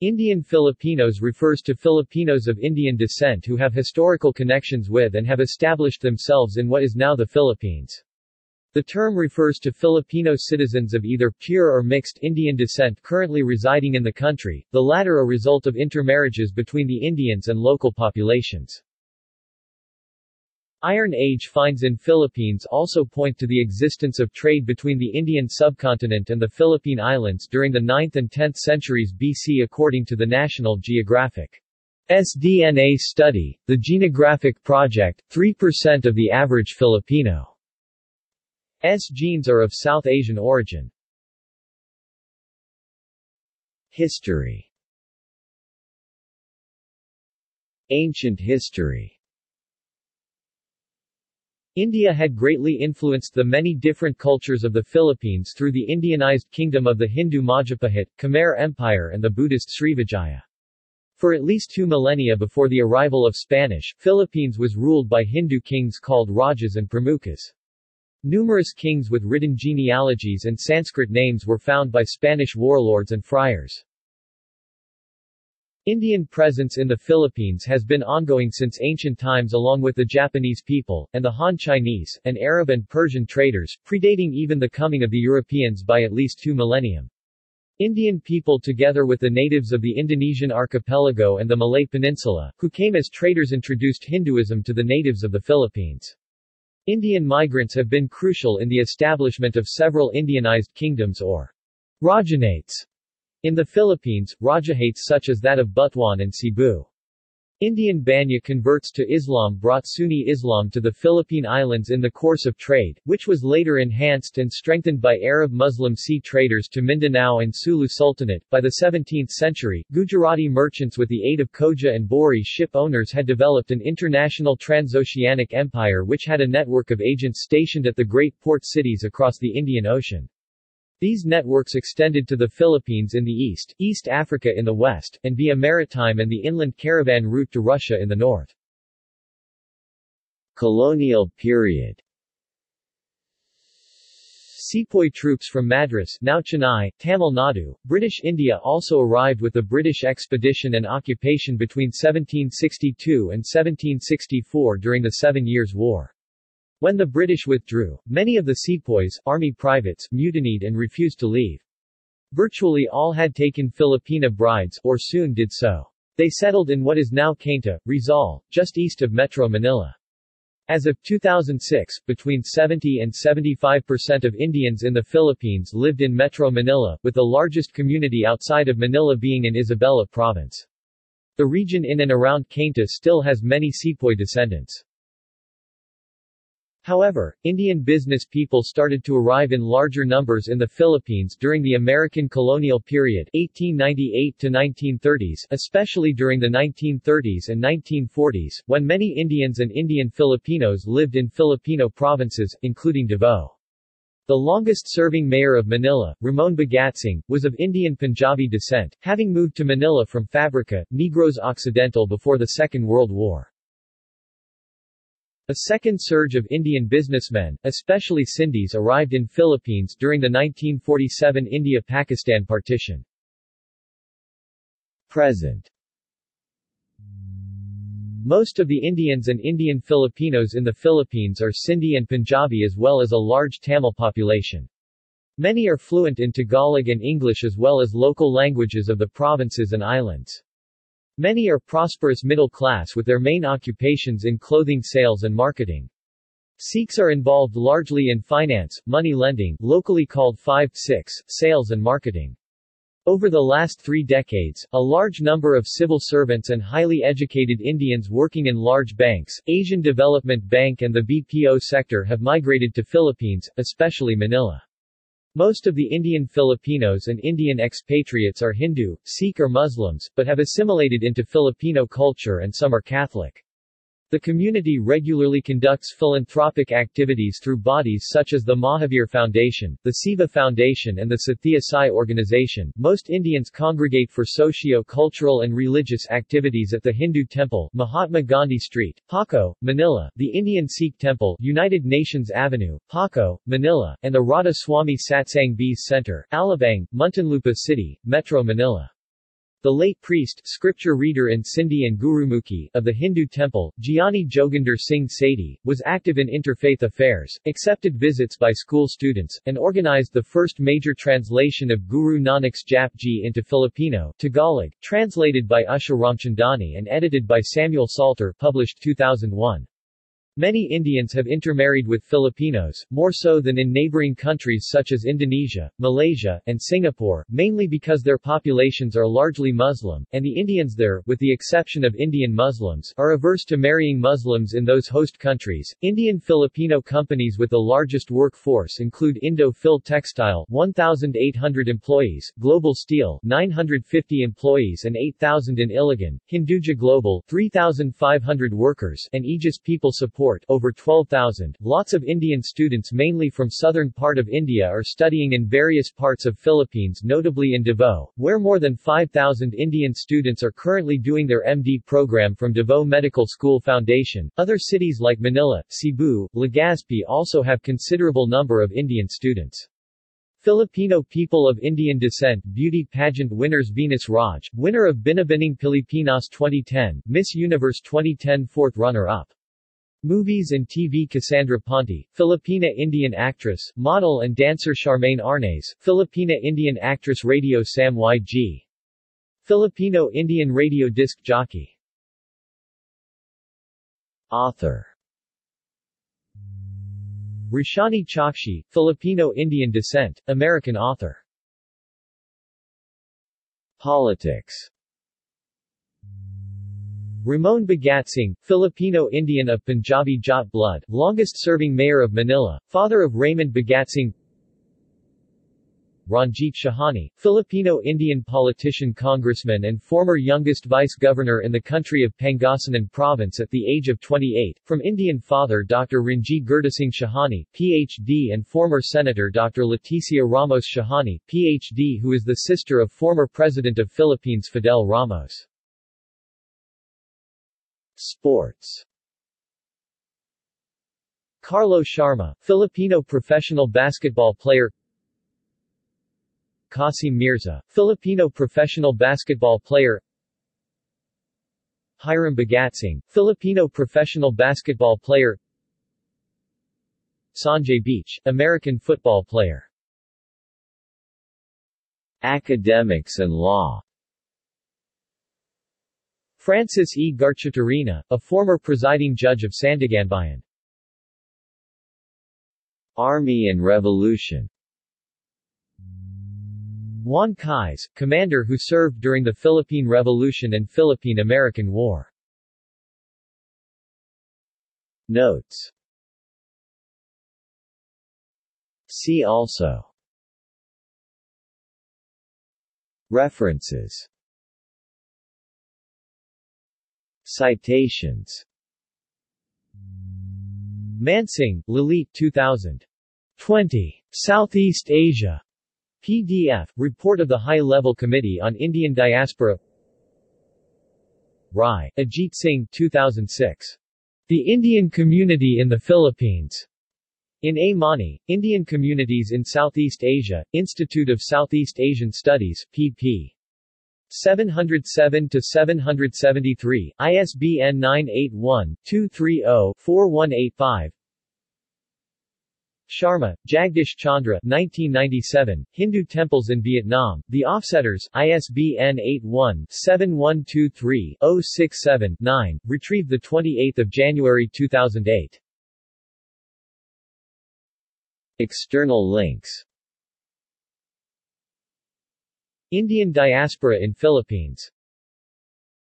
Indian Filipinos refers to Filipinos of Indian descent who have historical connections with and have established themselves in what is now the Philippines. The term refers to Filipino citizens of either pure or mixed Indian descent currently residing in the country, the latter a result of intermarriages between the Indians and local populations. Iron Age finds in Philippines also point to the existence of trade between the Indian subcontinent and the Philippine Islands during the 9th and 10th centuries BC according to the National Geographic. SDNA study, the Genographic Project, 3% of the average Filipino. S genes are of South Asian origin. History. Ancient history India had greatly influenced the many different cultures of the Philippines through the Indianized kingdom of the Hindu Majapahit, Khmer Empire and the Buddhist Srivijaya. For at least two millennia before the arrival of Spanish, Philippines was ruled by Hindu kings called Rajas and Pramukhas. Numerous kings with written genealogies and Sanskrit names were found by Spanish warlords and friars. Indian presence in the Philippines has been ongoing since ancient times along with the Japanese people, and the Han Chinese, and Arab and Persian traders, predating even the coming of the Europeans by at least two millennium. Indian people together with the natives of the Indonesian archipelago and the Malay Peninsula, who came as traders introduced Hinduism to the natives of the Philippines. Indian migrants have been crucial in the establishment of several Indianized kingdoms or Rajahnates in the Philippines, Rajahnates such as that of Butuan and Cebu. Indian Banya converts to Islam brought Sunni Islam to the Philippine Islands in the course of trade, which was later enhanced and strengthened by Arab Muslim sea traders to Mindanao and Sulu Sultanate. By the 17th century, Gujarati merchants with the aid of Khoja and Bohra ship owners had developed an international transoceanic empire which had a network of agents stationed at the great port cities across the Indian Ocean. These networks extended to the Philippines in the east, East Africa in the west, and via maritime and the inland caravan route to Russia in the north. Colonial period Sepoy troops from Madras now Chennai, Tamil Nadu, British India also arrived with the British expedition and occupation between 1762 and 1764 during the Seven Years' War. When the British withdrew, many of the sepoys, army privates, mutinied and refused to leave. Virtually all had taken Filipina brides, or soon did so. They settled in what is now Cainta, Rizal, just east of Metro Manila. As of 2006, between 70 and 75% of Indians in the Philippines lived in Metro Manila, with the largest community outside of Manila being in Isabela province. The region in and around Cainta still has many sepoy descendants. However, Indian business people started to arrive in larger numbers in the Philippines during the American colonial period 1898 to 1930s, especially during the 1930s and 1940s, when many Indians and Indian Filipinos lived in Filipino provinces, including Davao. The longest-serving mayor of Manila, Ramon Bagatsing, was of Indian Punjabi descent, having moved to Manila from Fabrica, Negros Occidental before the Second World War. A second surge of Indian businessmen, especially Sindhis arrived in Philippines during the 1947 India-Pakistan partition. Present Most of the Indians and Indian Filipinos in the Philippines are Sindhi and Punjabi as well as a large Tamil population. Many are fluent in Tagalog and English as well as local languages of the provinces and islands. Many are prosperous middle class with their main occupations in clothing sales and marketing. Sikhs are involved largely in finance, money lending, locally called 5-6, sales and marketing. Over the last three decades, a large number of civil servants and highly educated Indians working in large banks, Asian Development Bank and the BPO sector have migrated to Philippines, especially Manila. Most of the Indian Filipinos and Indian expatriates are Hindu, Sikh or Muslims, but have assimilated into Filipino culture and some are Catholic. The community regularly conducts philanthropic activities through bodies such as the Mahavir Foundation, the Siva Foundation and the Sathya Sai organization. Most Indians congregate for socio-cultural and religious activities at the Hindu Temple, Mahatma Gandhi Street, Paco, Manila, the Indian Sikh Temple, United Nations Avenue, Paco, Manila, and the Radha Swami Satsang Beas Center, Alabang, Muntinlupa City, Metro Manila. The late priest, scripture reader in Sindhi and Gurmukhi, of the Hindu temple, Gyani Joginder Singh Sethi, was active in interfaith affairs, accepted visits by school students, and organized the first major translation of Guru Nanak's Japji into Filipino Tagalog, translated by Usha Ramchandani and edited by Samuel Salter published 2001. Many Indians have intermarried with Filipinos, more so than in neighboring countries such as Indonesia, Malaysia, and Singapore, mainly because their populations are largely Muslim, and the Indians there, with the exception of Indian Muslims, are averse to marrying Muslims in those host countries. Indian Filipino companies with the largest workforce include Indo-Fil Textile 1,800 employees, Global Steel 950 employees and 8,000 in Iligan, Hinduja Global 3,500 workers, and Aegis People Support over 12,000. Lots of Indian students mainly from southern part of India are studying in various parts of Philippines notably in Davao, where more than 5,000 Indian students are currently doing their MD program from Davao Medical School Foundation. Other cities like Manila, Cebu, Legazpi also have considerable number of Indian students. Filipino people of Indian descent beauty pageant winners Venus Raj, winner of Binibining Pilipinas 2010, Miss Universe 2010 fourth runner-up. Movies and TV Cassandra Ponti, Filipina-Indian actress, model and dancer Charmaine Arnaez, Filipina-Indian actress radio Sam Y.G. Filipino-Indian radio disc jockey. Author. Roshani Chokshi, Filipino-Indian descent, American author. Politics Ramon Bagatsing, Filipino-Indian of Punjabi Jat blood, longest-serving mayor of Manila, father of Raymond Bagatsing Ranjit Shahani, Filipino-Indian politician congressman and former youngest vice-governor in the country of Pangasinan province at the age of 28, from Indian father Dr. Ranji Gurdasing Shahani, Ph.D. and former senator Dr. Leticia Ramos Shahani, Ph.D. who is the sister of former president of Philippines Fidel Ramos. Sports. Carlo Sharma, Filipino professional basketball player. Qasim Mirza, Filipino professional basketball player. Hiram Bagatsing, Filipino professional basketball player. Sanjay Beach, American football player. Academics and law Francis E. Garchitorena, a former presiding judge of Sandiganbayan. Army and Revolution Juan Cailles, commander who served during the Philippine Revolution and Philippine-American War. Notes See also References Citations Mansingh, Lalit 2000. 20. Southeast Asia. PDF, Report of the High-Level Committee on Indian Diaspora Rai, Ajit Singh 2006. The Indian Community in the Philippines. In A. Mani, Indian Communities in Southeast Asia, Institute of Southeast Asian Studies, pp. 707 to 773, ISBN 981-230-4185. Sharma, Jagdish Chandra 1997, Hindu Temples in Vietnam, The Offsetters, ISBN 81-7123-067-9, retrieved 28 January 2008. External links Indian diaspora in Philippines